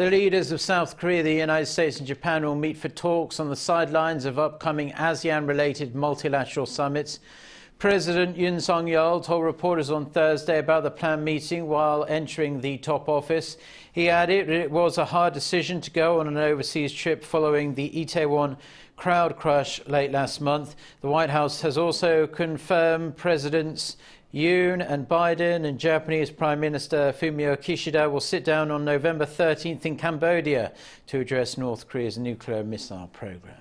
The leaders of South Korea, the United States and Japan will meet for talks on the sidelines of upcoming ASEAN-related multilateral summits. President Yoon Suk-yeol told reporters on Thursday about the planned meeting while entering the top office. He added it was a hard decision to go on an overseas trip following the Itaewon crowd crush late last month. The White House has also confirmed Presidents Yoon and Biden and Japanese Prime Minister Fumio Kishida will sit down on November 13th in Cambodia to address North Korea's nuclear missile program.